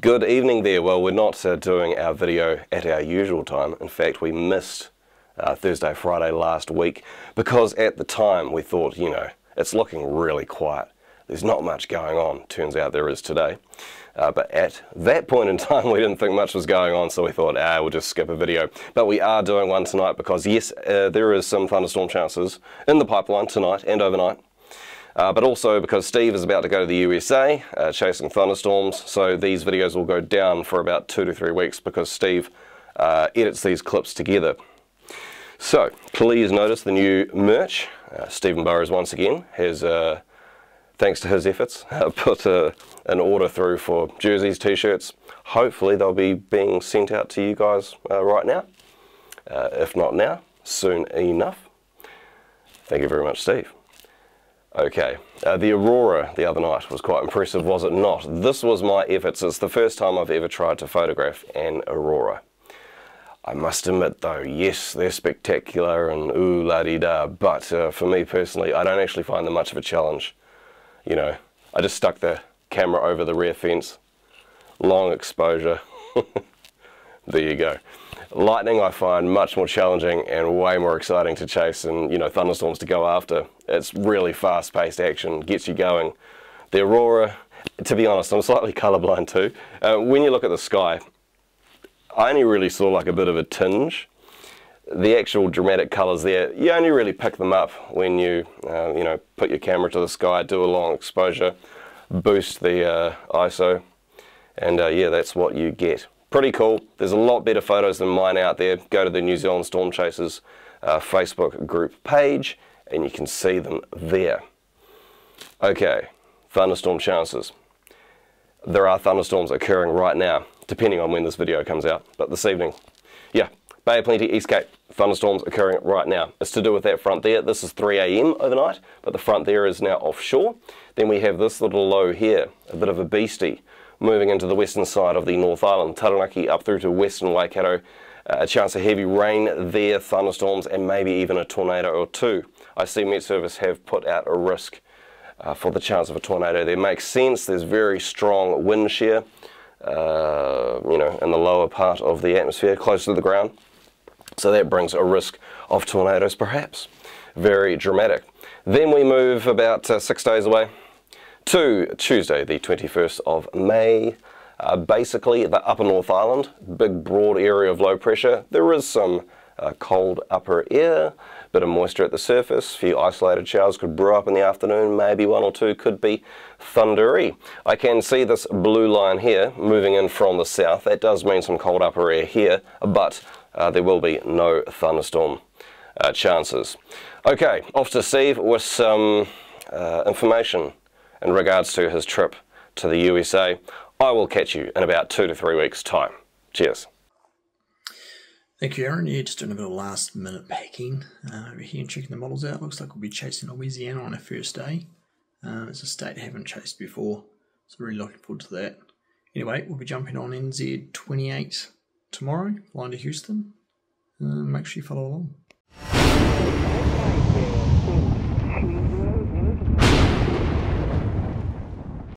Good evening there. Well, we're not uh, doing our video at our usual time. In fact, we missed uh, Thursday, Friday last week because at the time we thought, you know, it's looking really quiet. There's not much going on. Turns out there is today. Uh, but at that point in time, we didn't think much was going on, so we thought, ah, we'll just skip a video. But we are doing one tonight because, yes, uh, there is some thunderstorm chances in the pipeline tonight and overnight. Uh, but also because Steve is about to go to the USA uh, chasing thunderstorms, so these videos will go down for about two to three weeks because Steve uh, edits these clips together. So please notice the new merch. Uh, Stephen Burrows once again has, uh, thanks to his efforts, put uh, an order through for jerseys, t-shirts. Hopefully they'll be being sent out to you guys right now. if not now, soon enough. Thank you very much, Steve. Okay, uh, the Aurora the other night was quite impressive, was it not? This was my efforts. It's the first time I've ever tried to photograph an Aurora. I must admit though, yes, they're spectacular and ooh la di da, but uh, for me personally, I don't actually find them much of a challenge. You know, I just stuck the camera over the rear fence, long exposure. there you go. Lightning I find much more challenging and way more exciting to chase and you know thunderstorms to go after. It's really fast-paced action, gets you going. The aurora, to be honest, I'm slightly colorblind too. Uh, when you look at the sky, I only really saw like a bit of a tinge. The actual dramatic colors there, you only really pick them up when you, uh, you know, put your camera to the sky, do a long exposure, boost the uh, ISO, and uh, yeah, that's what you get pretty cool. There's a lot better photos than mine out there. Go to the New Zealand Storm Chasers uh, Facebook group page and you can see them there. Okay, thunderstorm chances. There are thunderstorms occurring right now, depending on when this video comes out, but this evening, yeah, Bay of Plenty, East Cape, thunderstorms occurring right now. It's to do with that front there. This is 3 a.m. overnight, but the front there is now offshore. Then we have this little low here, a bit of a beastie moving into the western side of the North Island, Taranaki up through to western Waikato. Uh, a chance of heavy rain there, thunderstorms, and maybe even a tornado or two. I see Met Service have put out a risk uh, for the chance of a tornado there. Makes sense, there's very strong wind shear, uh, you know, in the lower part of the atmosphere, close to the ground. So that brings a risk of tornadoes, perhaps. Very dramatic. Then we move about uh, six days away to Tuesday, the 21st of May. Uh, basically, the upper North Island, big broad area of low pressure. There is some uh, cold upper air, bit of moisture at the surface, a few isolated showers could brew up in the afternoon, maybe one or two could be thundery. I can see this blue line here moving in from the south. That does mean some cold upper air here, but uh, there will be no thunderstorm uh, chances. Okay, off to Steve with some uh, information in regards to his trip to the USA. I will catch you in about two to three weeks' time. Cheers. Thank you, Aaron. Yeah, just doing a bit of last minute packing uh, over here and checking the models out. Looks like we'll be chasing Louisiana on our first day. Uh, it's a state I haven't chased before, so really looking forward to that. Anyway, we'll be jumping on NZ28 tomorrow, flying to Houston. Uh, make sure you follow along.